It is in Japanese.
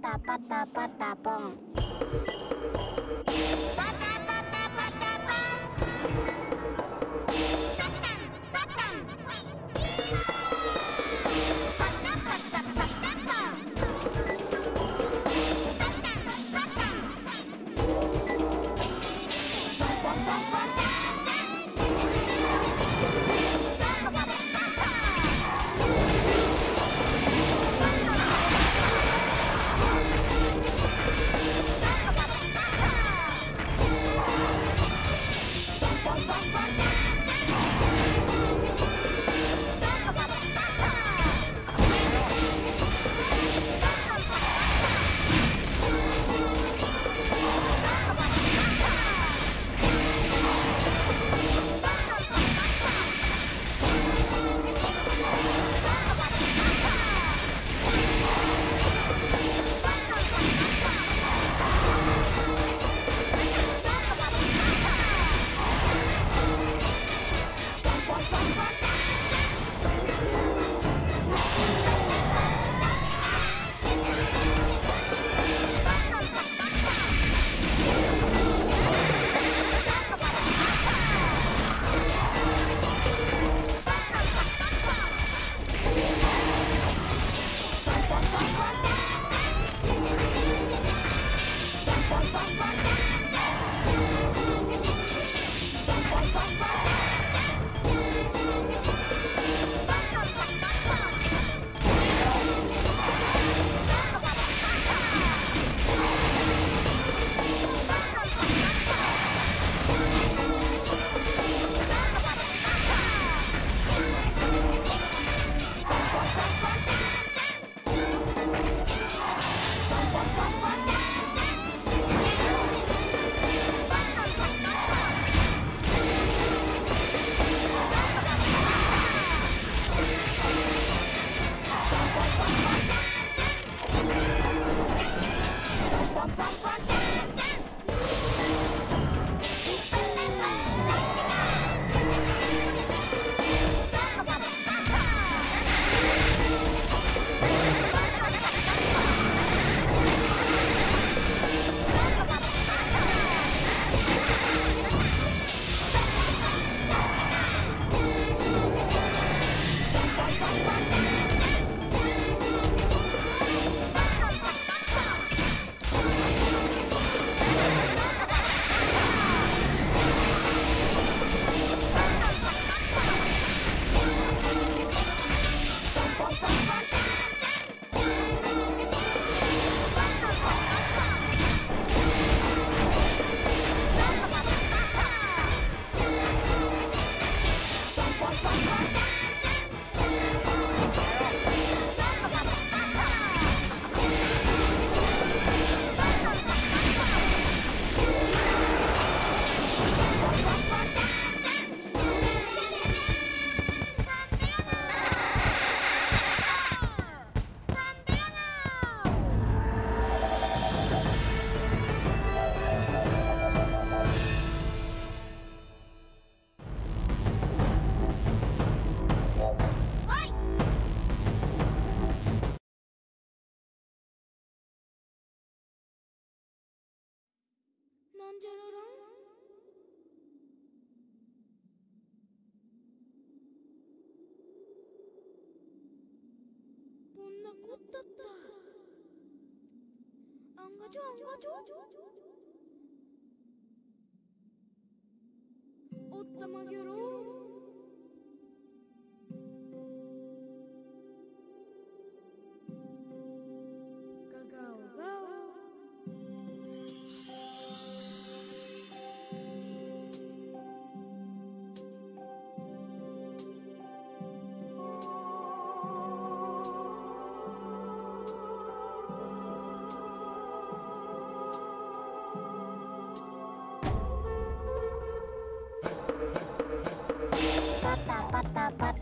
pa pa pa pa pa boom. Opa, opa, opa. なんじゃららこんなこったった。あんがちょあんがちょおったまぎょろ。pa pa pa pa